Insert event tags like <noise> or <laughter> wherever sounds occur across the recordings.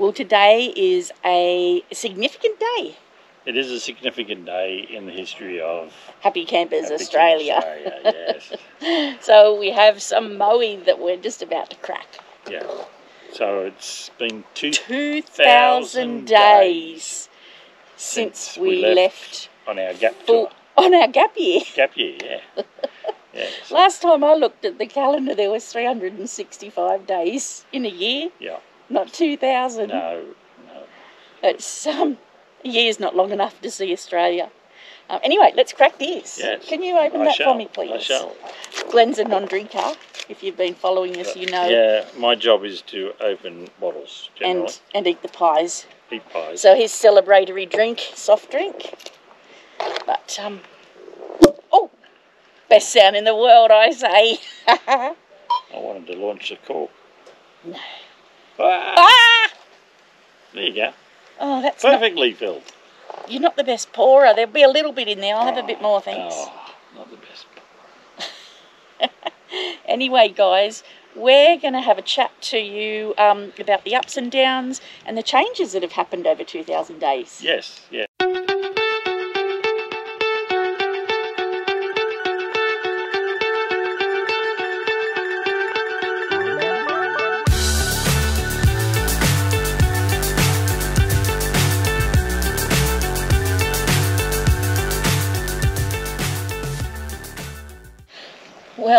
Well, today is a significant day. It is a significant day in the history of Happy Campers Happy Australia. Australia, yes. <laughs> So we have some Moët that we're just about to crack. yeah. So it's been two 2,000 days since we, left, on our gap full, tour. on our gap year. <laughs> Gap year, yeah. <laughs> yeah. so- Last time I looked at the calendar, there was 365 days in a year, yeah. Not 2,000. No, no. It's um, a year's not long enough to see Australia. Um, anyway, let's crack this. Yes. Can you open I that shall, for me, please? I shall. Glenn's a non-drinker. If you've been following us, you know, Yeah, my job is to open bottles generally. and and eat the pies. eat pies. So his celebratory drink, soft drink. But um, oh, best sound in the world, I say. <laughs> I wanted to launch the cork. No. Ah, ah! there you go. Oh, that's not, Perfectly filled. you're not the best pourer. There'll be a little bit in there. I'll have a bit more, thanks. Oh, not the best. <laughs> Anyway, guys, we're going to have a chat to you um, about the ups and downs and the changes that have happened over 2,000 days. Yes, yeah.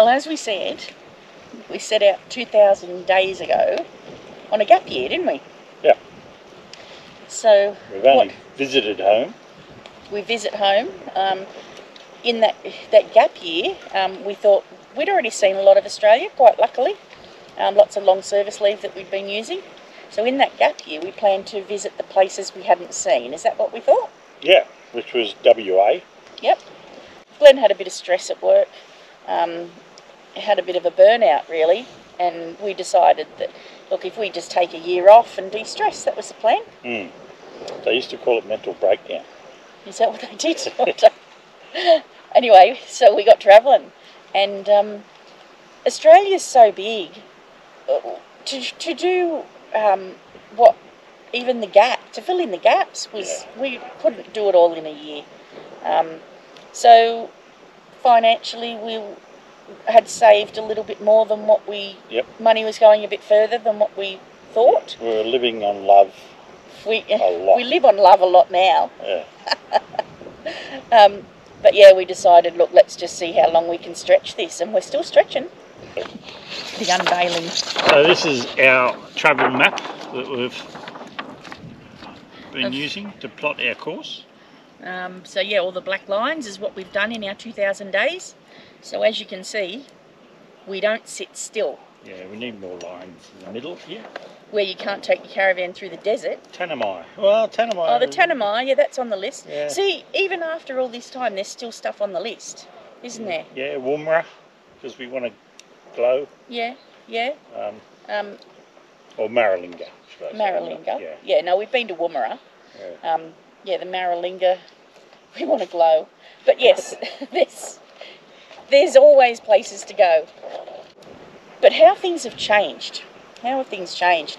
Well, as we said, we set out 2,000 days ago on a gap year, didn't we? Yeah. So We've only what- visited home. we visit home. Um, in that that gap year, um, we thought we'd already seen a lot of Australia, quite luckily. Um, lots of long service leave that we'd been using. So in that gap year, we planned to visit the places we hadn't seen. Is that what we thought? Yeah, which was WA. Yep. Glenn had a bit of stress at work, um, had a bit of a burnout really, and we decided that look, if we just take a year off and de-stress, that was the plan. Mm. They used to call it mental breakdown. Is that what they did? <laughs> <laughs> anyway, so we got travelling, and um, Australia's so big. uh, To, to do um, what even the gap to fill in the gaps was we couldn't do it all in a year. Um, so financially, we had saved a little bit more than what we Yep. money was going a bit further than what we thought. We were living on love. We lot. we live on love a lot now. Yeah. <laughs> Um, but yeah, we decided, look, let's just see how long we can stretch this, and we're still stretching. The unveiling. So this is our travel map that we've been Of- using to plot our course. Um, so yeah, all the black lines is what we've done in our 2,000 days. So as you can see, we don't sit still. Yeah, we need more lines in the middle here. Where you can't take your caravan through the desert. Tanami. Well, Tanami. Oh, the Tanami, yeah, that's on the list. Yeah. See, even after all this time, there's still stuff on the list, isn't there? Yeah, Woomera, because we want to glow. Yeah, yeah. Um, Um, or Maralinga, should I say. Maralinga. Yeah. Yeah, no, we've been to Woomera. yeah. um, yeah, the Maralinga, <laughs> we want to glow. But yes, <laughs> there's, there's always places to go. But how things have changed. How have things changed?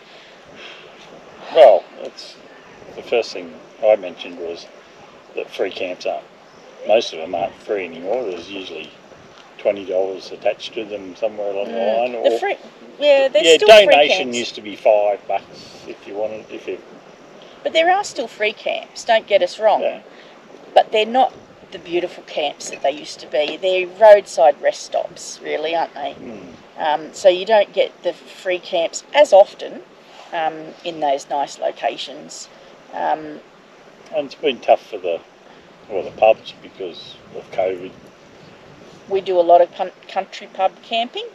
Well, that's the first thing I mentioned was that free camps aren't. Most of them aren't free anymore. There's usually twenty dollars attached to them somewhere along the line. Mm. The free, yeah, there's yeah, still free donation camps. used to be five bucks if you wanted. If you But there are still free camps, don't get us wrong. yeah, But they're not the beautiful camps that they used to be. They're roadside rest stops, really, aren't they? mm, Um, so you don't get the free camps as often um, in those nice locations. Um, and it's been tough for the well the pubs because of COVID. we do a lot of country pub camping,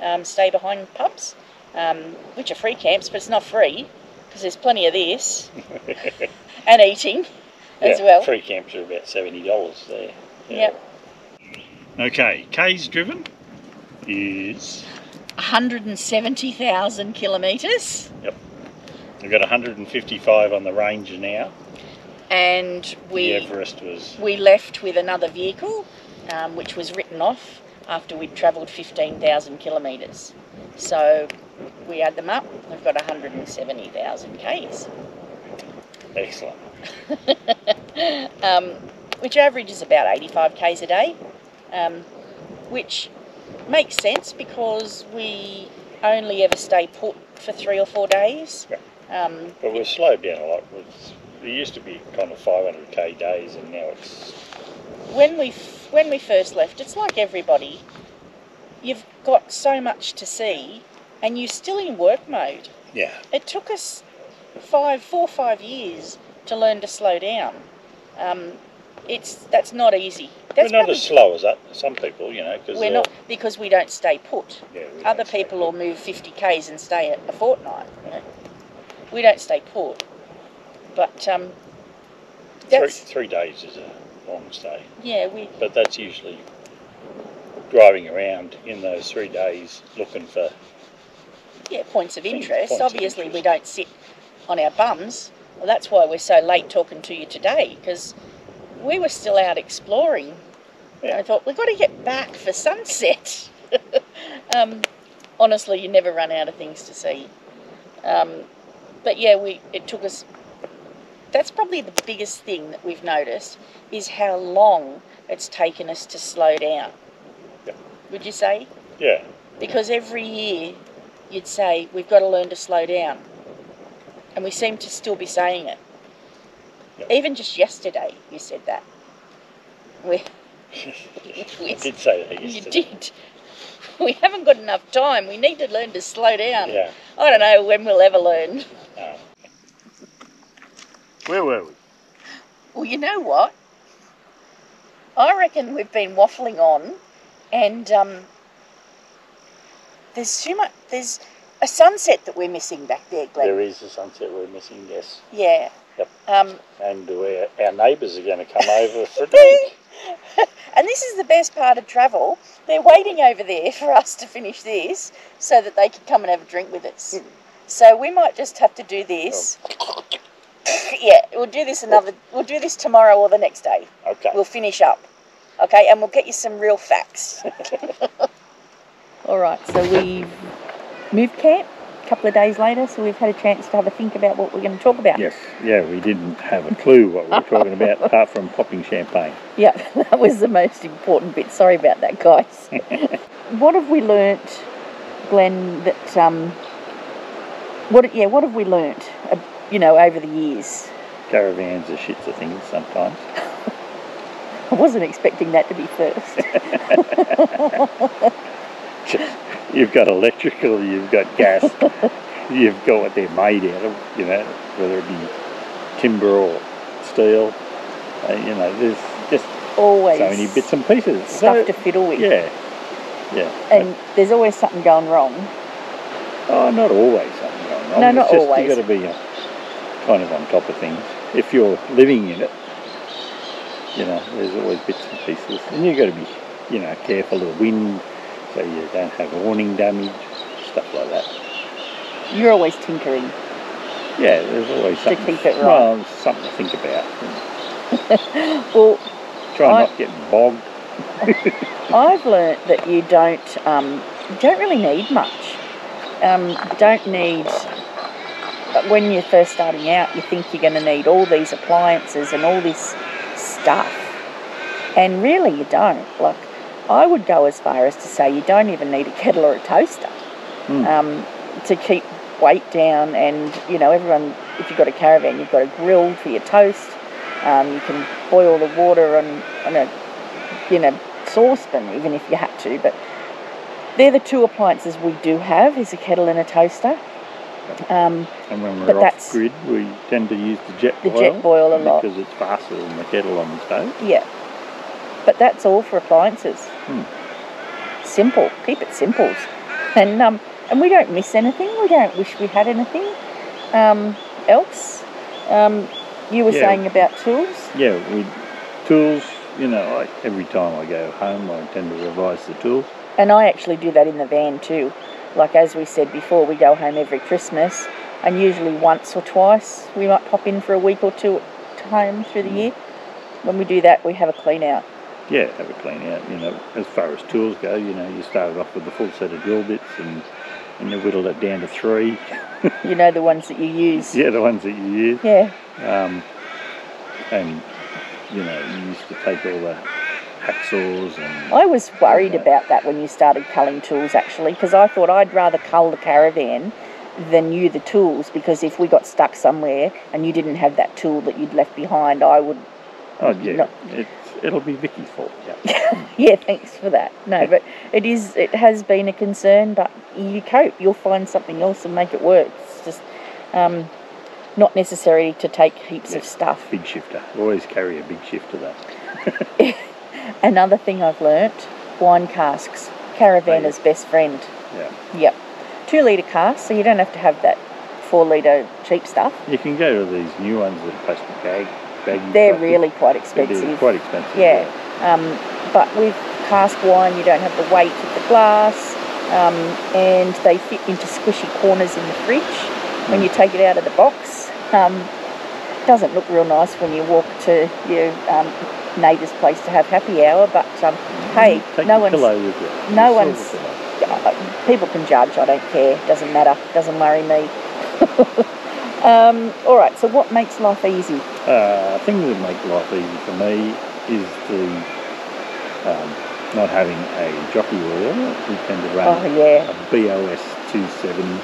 um, stay behind pubs, um, which are free camps, but it's not free because there's plenty of this <laughs> and eating as yeah, well. free camps are about seventy dollars there. Yep. Okay, K's driven is 170,000 kilometres, Yep. we've got 155 on the Ranger now. and we the we Everest was we left with another vehicle, um, which was written off after we'd travelled 15,000 kilometres. So we add them up, we've got 170,000 Ks, Excellent. <laughs> um, which averages about 85 Ks a day, um, which makes sense because we only ever stay put for three or four days. Um, But we've slowed down a lot. It used to be kind of 500k days, and now it's when we f- when we first left, it's like everybody. You've got so much to see, and you're still in work mode. yeah. It took us five, four, five years to learn to slow down. Um, it's that's not easy. That's we're not as slow as that, some people, you know, because we're not because we don't stay put. Yeah, Other people will move 50 k's and stay at a fortnight. You know, we don't stay put. But um, Three, that's three days is a long stay, yeah. We but that's usually driving around in those three days looking for. yeah points of interest. points of Obviously, we don't sit on our bums. Well, that's why we're so late talking to you today because we were still out exploring. I thought we've got to get back for sunset. <laughs> um, honestly, you never run out of things to see. Um, but yeah, we it took us. That's probably the biggest thing that we've noticed is how long it's taken us to slow down. Yeah. Would you say? Yeah, Because every year you'd say we've got to learn to slow down, and we seem to still be saying it. Yeah. Even just yesterday, you said that. We, <laughs> I did say that yesterday. you did. We haven't got enough time. We need to learn to slow down. Yeah. I don't know when we'll ever learn. Um, where were we? Well, you know what? I reckon we've been waffling on, and um, there's too much. There's a sunset that we're missing back there, Glenn. There is a sunset we're missing, yes. Yeah. Yep. Um, And we're, our neighbours are going to come <laughs> over for a drink. <laughs> and this is the best part of travel. They're waiting over there for us to finish this so that they can come and have a drink with us. So we might just have to do this. <coughs> yeah, we'll do this another. We'll do this tomorrow or the next day. Okay. We'll finish up. Okay, and we'll get you some real facts. <laughs> All right, so we've moved camp a couple of days later, so we've had a chance to have a think about what we're going to talk about. Yes, yeah, we didn't have a clue what we were talking about <laughs> apart from popping champagne. Yeah, <laughs> that was the most important bit. Sorry about that, guys. <laughs> what have we learnt, Glenn? That um, what? Yeah, what have we learnt? Uh, you know, over the years. Caravans are shits of things sometimes. I wasn't expecting that to be first. You've got electrical, you've got gas, <laughs> you've got what they're made out of, you know, whether it be timber or steel. Uh, you know, there's just always so many bits and pieces. stuff So, to fiddle with. yeah, yeah. And there's always something going wrong. Oh, not always something going wrong. No, It's not just always. You've got to be uh, kind of on top of things. If you're living in it, you know, there's always bits and pieces. And you've got to be, you know, careful of the wind so you don't have awning damage, stuff like that. You're always tinkering. Yeah, there's always To something. keep it right. Well, something to think about. <laughs> Well, Try I- not getting bogged. <laughs> I've learnt that you don't um, don't really need much. Um, don't need but when you're first starting out. You think you're going to need all these appliances and all this stuff, and really you don't. Like I would go as far as to say you don't even need a kettle or a toaster Hmm. um, to keep weight down. And you know, everyone if you've got a caravan, you've got a grill for your toast. Um, you can boil the water on, on a you know, saucepan even if you had to. But they're the two appliances we do have: is a kettle and a toaster. Um, And when But we're that's- off grid, we tend to use the jet The boil. Jetboil a lot. Because it's faster than the kettle on the stove. yeah, but that's all for appliances. Hmm. Simple. Keep it simple. And um, and we don't miss anything. We don't wish we had anything um, else. Um, you were Yeah. saying about tools. Yeah, we tools. You know, like every time I go home, I tend to revise the tools. And I actually do that in the van too. Like as we said before, we go home every Christmas, and usually once or twice we might pop in for a week or two at home through the year. When we do that, we have a clean out. Yeah, have a clean out. You know, as far as tools go, you know, you started off with the full set of drill bits and and you whittled it down to three. <laughs> You know the ones that you use. Yeah, the ones that you use. Yeah. Um, and you know, you used to take all the hacksaws and I was worried Yeah. about that when you started culling tools actually, because I thought I'd rather cull the caravan than you the tools, because if we got stuck somewhere and you didn't have that tool that you'd left behind, I would. oh yeah, No. It'll be Vicky's fault. Yeah. <laughs> Yeah, thanks for that. No, but it is. It has been a concern, but you cope. You'll find something else and make it work. It's just um, not necessary to take heaps of stuff. Big shifter. Always carry a big shifter though. <laughs> Another thing I've learnt: wine casks, caravanner's best friend. Yeah. Yep. Two litre cask, so you don't have to have that four litre cheap stuff. You can go to these new ones that are plastic bag. Baggy They're plastic. really quite They're expensive. quite expensive. Yeah. Um, but with cask wine, you don't have the weight of the glass, um, and they fit into squishy corners in the fridge when you take it out of the box. Um, doesn't look real nice when you walk to your um, neighbour's place to have happy hour, but um, hey, Take no one's pillow with you. no one's- uh, people can judge. I don't care. Doesn't matter. Doesn't worry me. <laughs> um, all right. So, what makes life easy? Uh, thing that make life easy for me is the um, not having a jockey wheel. We tend to Oh run yeah, a BOS 270,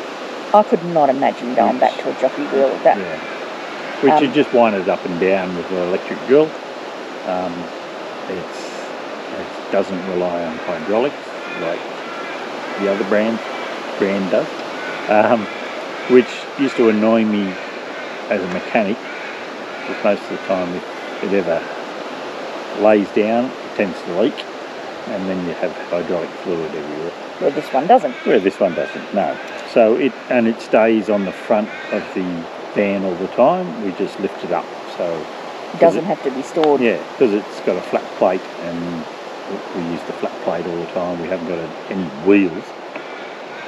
I could not imagine going back to a jockey wheel. That yeah, which you Um, just wind it up and down with an electric drill. Um, it's, it doesn't rely on hydraulics like the other brand brand does, um, which used to annoy me as a mechanic. Because most of the time, if it ever lays down, it tends to leak, and then you have hydraulic fluid everywhere. where this one doesn't. Where this one doesn't, no. So it and it stays on the front of the van all the time. We just lift it up, so It doesn't have to be stored. yeah, because it's got a flat plate, and we use the flat plate all the time. We haven't got a, any wheels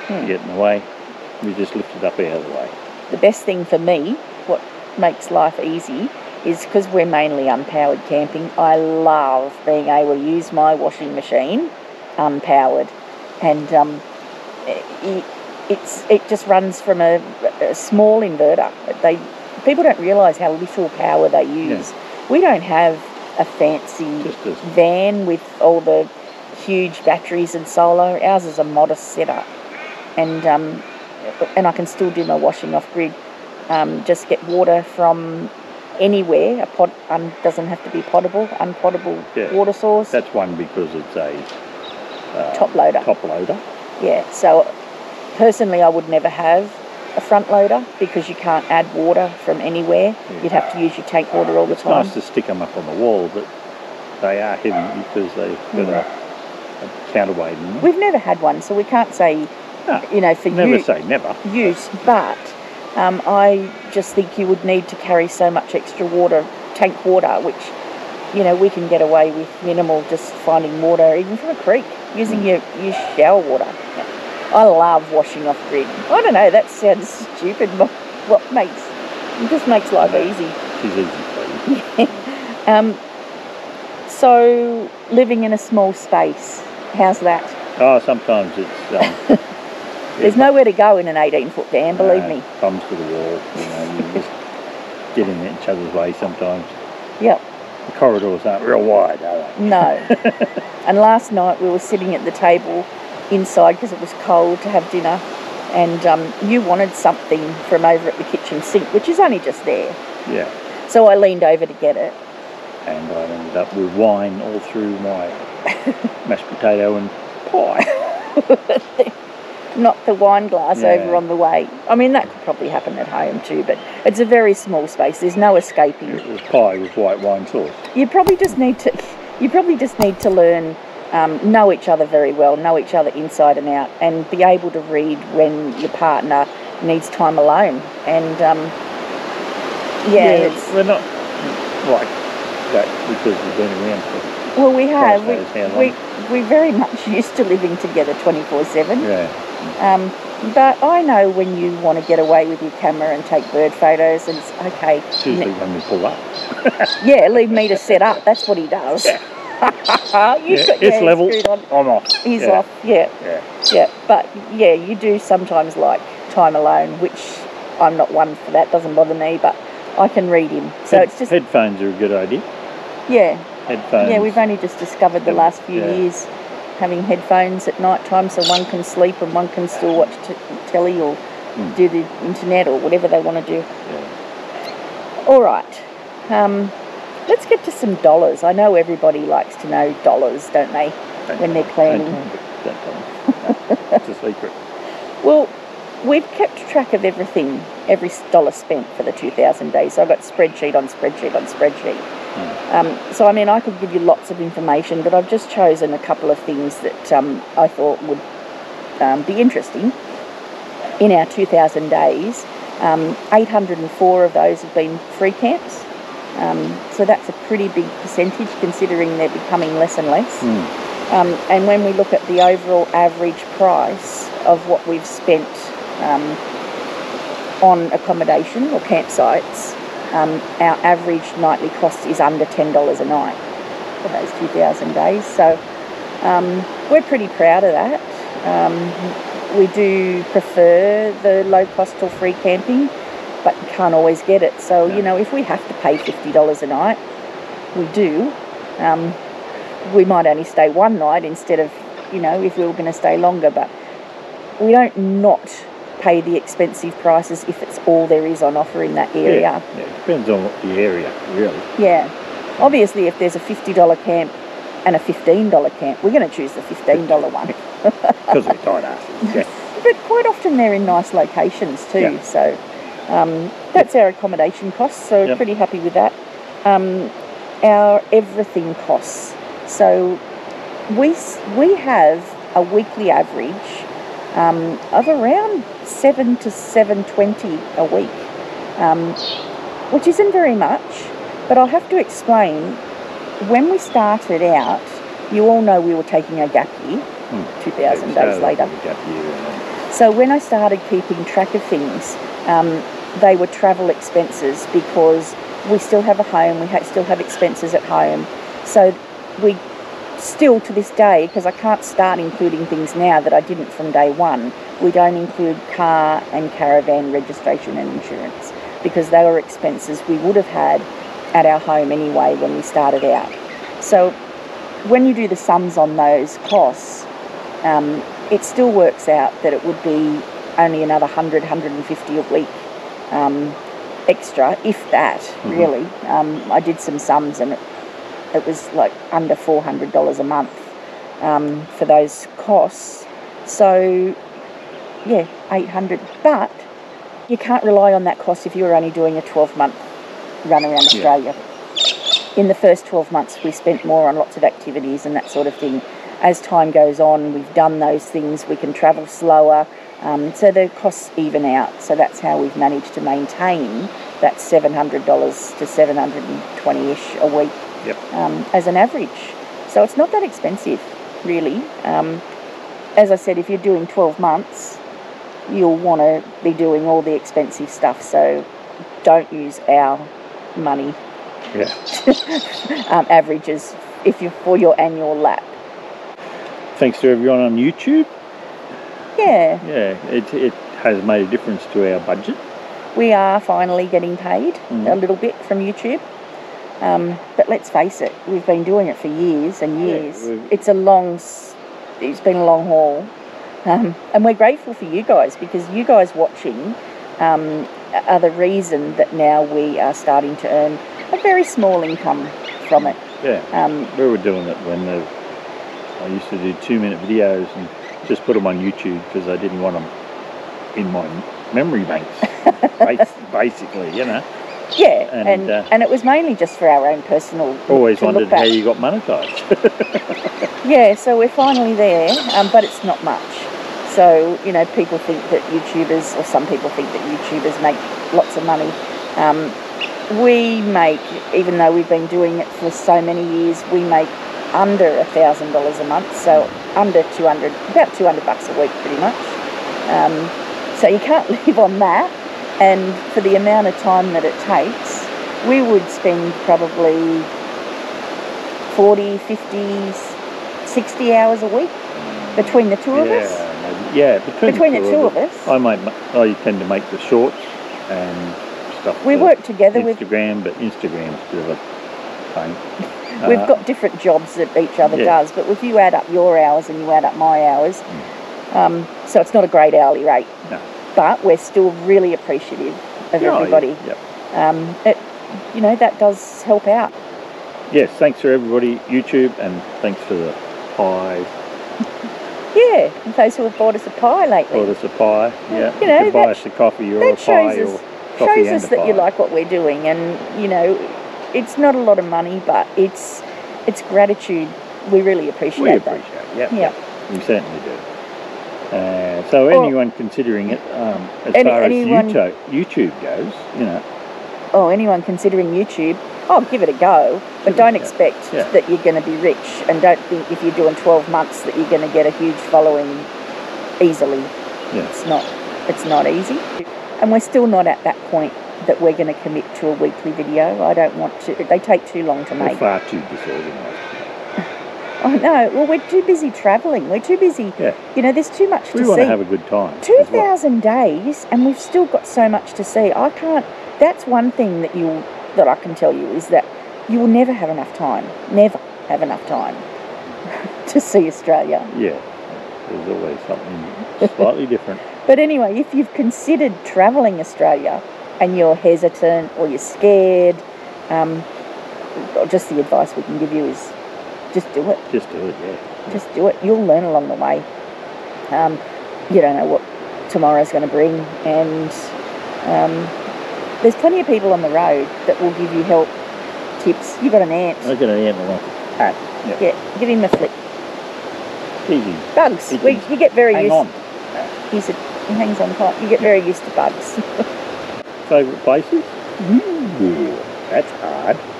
Hmm. to get in the way. We just lift it up out of the way. The best thing for me, what makes life easy, is because we're mainly unpowered camping. I love being able to use my washing machine unpowered, and um, it, it's it just runs from a, a small inverter. They people don't realise how little power they use. We don't have a fancy van with all the huge batteries and solar. Ours is a modest setup, and um, and I can still do my washing off grid. Um, just get water from anywhere. A pot um, doesn't have to be potable. Unpotable Yeah. water source. that's one because it's a uh, top loader. top loader. Yeah. So personally, I would never have a front loader because you can't add water from anywhere. Yeah. You'd have to use your tank water all the It's time. nice to stick them up on the wall, but they are heavy because they've got a, a counterweight in them. We've never had one, so we can't say, No, you know, for Never you. say never. use, but um, I just think you would need to carry so much extra water, tank water, which you know we can get away with minimal, just finding water even from a creek using your, your shower water. I love washing off grid. I don't know, that sounds stupid, but what makes it just makes life easy. It's easy for you. <laughs> Um, so living in a small space, how's that? Oh, sometimes it's um, <laughs> There's nowhere to go in an 18 foot van, believe uh, me. Thumbs to the wall. You know, you just get in each other's way sometimes. Yep. The corridors aren't real wide, are they? No. <laughs> and last night we were sitting at the table inside because it was cold to have dinner, and um, you wanted something from over at the kitchen sink, which is only just there. Yeah. So I leaned over to get it. And I ended up with wine all through my <laughs> mashed potato and pie. <laughs> Knocked the wine glass Yeah. over on the way. I mean, that could probably happen at home too, but it's a very small space. There's no escaping. It was pie with white wine sauce. You probably just need to. <laughs> You probably just need to learn, um, know each other very well, know each other inside and out, and be able to read when your partner needs time alone. And um, yeah, it's, we're not like that because we've been around for well, we have. Christ knows how We, we we very much <laughs> used to living together twenty four seven. yeah. Um, but I know when you want to get away with your camera and take bird photos, and it's okay. It's usually when we pull up. <laughs> Yeah, leave me to set up. That's what he does. Yeah, <laughs> it's level. on. I'm off. He's yeah. off. Yeah, Yeah. yeah. But yeah, you do sometimes like time alone, which I'm not one for that. Doesn't bother me, but I can read him. So Head- it's just headphones are a good idea. yeah, Headphones. yeah. We've only just discovered the last few years having headphones at night time, so one can sleep and one can still watch t- telly or Mm. do the internet or whatever they want to do. Yeah. All right. Um, let's get to some dollars. I know everybody likes to know dollars, don't they? Don't When they're planning. Don't tell 'em. Don't tell 'em. No, it's a secret. Well, we've kept track of everything, every dollar spent for the 2,000 days. So I've got spreadsheet on spreadsheet on spreadsheet. Um, so, I mean, I could give you lots of information, but I've just chosen a couple of things that um, I thought would um, be interesting. In our 2,000 days, um, 804 of those have been free camps. Um, so that's a pretty big percentage considering they're becoming less and less. Mm. Um, and when we look at the overall average price of what we've spent um, on accommodation or campsites, um, our average nightly cost is under $10 a night for those 2,000 days. So um, we're pretty proud of that. Um, we do prefer the low cost or free camping, but you can't always get it. So, you know, if we have to pay $50 a night, we do. Um, we might only stay one night instead of, you know, if we were going to stay longer, but we don't not pay the expensive prices if it's all there is on offer in that area. Yeah. yeah. It depends on what the area, really. Yeah. Obviously, if there's a $50 camp and a $15 camp, we're going to choose the $15 one. <laughs> Because we're tight asses. Yeah. <laughs> But quite often they're in nice locations too. Yeah. So um, that's our accommodation costs. So Yep. pretty happy with that. Um, our everything costs. So we we have a weekly average um, of around seven to seven twenty a week, um, which isn't very much. But I'll have to explain. When we started out, you all know we were taking a gap year. Hmm. Two thousand days later. we got you, and So when I started keeping track of things, um, they were travel expenses because we still have a home, we ha- still have expenses at home. So we still to this day, because I can't start including things now that I didn't from day one, we don't include car and caravan registration and insurance because they were expenses we would have had at our home anyway when we started out. So when you do the sums on those costs, um, it still works out that it would be only another 100, 150 a week um, extra, if that, Mhm. really. Um, I did some sums and it, it was like under $400 a month um, for those costs. So, yeah, 800 But you can't rely on that cost if you're only doing a 12 month run around Yeah. Australia. In the first 12 months, we spent more on lots of activities and that sort of thing. As time goes on, we've done those things, we can travel slower, um, so the costs even out. So that's how we've managed to maintain that $700 to 720 ish a week Yep. um, as an average. So it's not that expensive, really. Um, as I said, if you're doing 12 months, you'll want to be doing all the expensive stuff. So don't use our money Yeah. <laughs> um, averages if you're for your annual lap. Thanks to everyone on YouTube. Yeah, Yeah, it, it has made a difference to our budget. we are finally getting paid Mhm. a little bit from YouTube. Um, but let's face it, we've been doing it for years and years. we've- it's a long, it's been a long haul, um, and we're grateful for you guys because you guys watching um, are the reason that now we are starting to earn a very small income from it. Yeah. Um, We were doing it when the, I used to do two minute videos and just put them on YouTube because I didn't want them in my memory banks. <laughs> Basically, you know. Yeah, And, and uh, and it was mainly just for our own personal. Always wondered how you got monetized. <laughs> Yeah, so we're finally there, um, but it's not much. So, you know, people think that YouTubers, or some people think that YouTubers make lots of money. Um, we make, even though we've been doing it for so many years, we make under a thousand dollars a month, so under 200, about 200 bucks a week pretty much. Um, so you can't <laughs> live on that, and for the amount of time that it takes, we would spend probably 40, 50, 60 hours a week between the two of us. Yeah, maybe, yeah. Between, Between the the two, two of of us. I might. I tend to make the shorts and stuff. We work together. We've, Instagram, but Instagram's a bit of a pain. <laughs> we've Uh, got different jobs that each other yeah. does, but if you add up your hours and you add up my hours, um, so it's not a great hourly rate. Mm. No. But we're still really appreciative of yeah, everybody. Yeah, Um, it, you know, that does help out. Yes, thanks for everybody, YouTube, and thanks for the pies. <laughs> Yeah, and those who have bought us a pie lately. Bought us a pie. Yeah, You know, can buy us a coffee or a that shows pie us- or coffee shows us that you like what we're doing and you know it's not a lot of money but it's it's gratitude we really appreciate We that appreciate it. Yeah, yeah we certainly do. Uh, so Or- anyone considering it, um, as Any- far anyone- as YouTube, YouTube goes, you know, oh anyone considering youtube oh give it a go. But Give a don't expect Yeah. that you're going to be rich and don't think if you're doing 12 months that you're going to get a huge following easily. Yeah. it's not it's not easy. And we're still not at that point that we're going to commit to a weekly video. I don't want to they take too long to make. far too disorganised. Oh no well we're too busy travelling we're too busy Yeah. you know there's too much We to want see to have a good time. 2,000 well. days, and we've still got so much to see. I can't. That's one thing that you that I can tell you is that you will never have enough time. Never have enough time <laughs> to see Australia. Yeah, there's always something slightly <laughs> different. But anyway, if you've considered travelling Australia and you're hesitant or you're scared, um, just the advice we can give you is just do it. Just do it, yeah. Just do it. You'll learn along the way. Um, you don't know what tomorrow's going to bring, and um, there's plenty of people on the road that will give you help, tips. You've got an aunt. I've got an ant along. Yeah, give him a flick. Easy. Bugs. He We, you get very Hang used. on. He's a, he hangs on tight. You get very used to bugs. <laughs> Favourite places? Ooh, that's hard.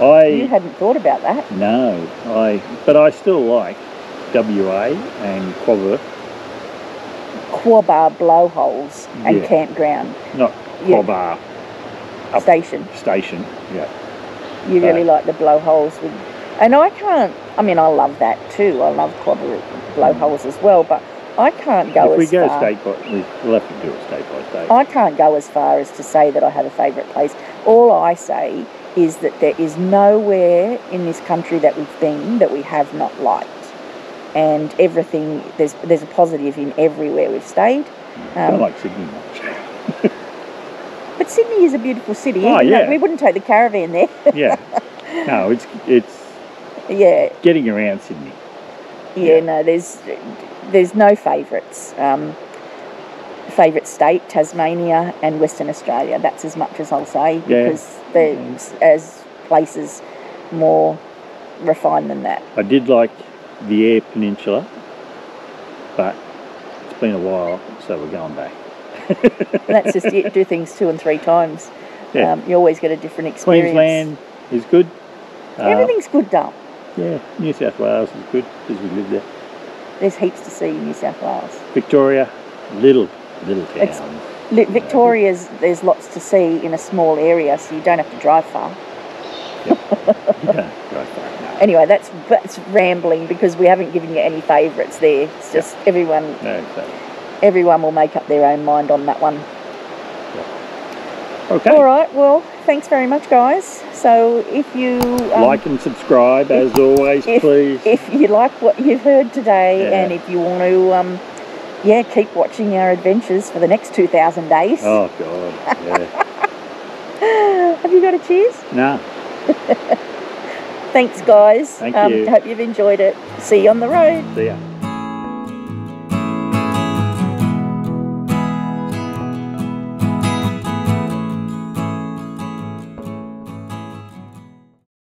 You hadn't thought about that. no, I but I still like WA and Quobba, Quobba blowholes and Yeah. campground not Yeah. Quobba Up. station. Station. Yeah. You really like the blowholes with, and I can't. I mean, I love that too. I love Quobba blowholes as well, but I can't go if we go far. state by, we- we'll have to do it state by state. I can't go as far as to say that I have a favourite place. All I say is that there is nowhere in this country that we've been that we have not liked, and everything there's there's a positive in everywhere we've stayed. I don't Um, like Sydney much. <laughs> but Sydney is a beautiful city. Oh, yeah. we wouldn't take the caravan there. <laughs> yeah. No, it's it's <laughs> yeah, getting around Sydney. yeah, Yeah. No, there's there's no favourites. Um, favourite state Tasmania and Western Australia. That's as much as I'll say Yeah. because there's as places more refined than that. I did like the Eyre Peninsula, but it's been a while, so we're going back. That's just it. Do things two and three times. Yeah. Um, you always get a different experience. Queensland is good. Uh, Everything's good, Dale. Yeah, New South Wales is good because we live there. There's heaps to see in New South Wales. Victoria, little, little town. It's- Victoria's there's lots to see in a small area, so you don't have to drive far. Right, no, <laughs> Anyway, that's that's rambling because we haven't given you any favourites there. It's just everyone no, so, everyone will make up their own mind on that one. okay. All right. Well, thanks very much, guys. So if you um, like and subscribe as always, if- please. if you like what you've heard today, Yeah. and if you want to, um, yeah, keep watching our adventures for the next two thousand days. oh God, yeah. <laughs> Have you got a cheers? no, <laughs> Thanks, guys. Thank um, you. Hope you've enjoyed it. See you on the road. see ya.